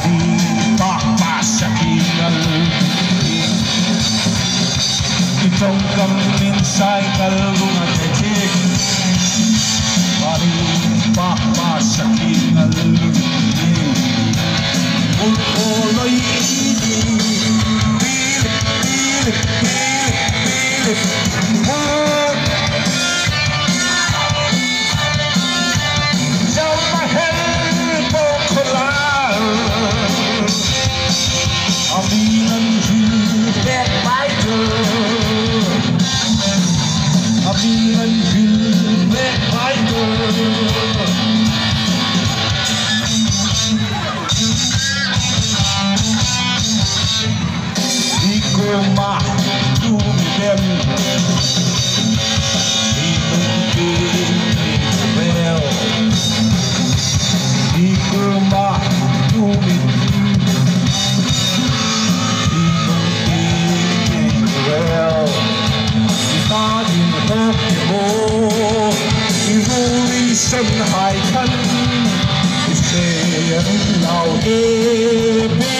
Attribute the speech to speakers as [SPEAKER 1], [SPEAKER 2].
[SPEAKER 1] Davi, toca Shakira. Então comienza y alguna te Ficou mar, tu me. những màu tươi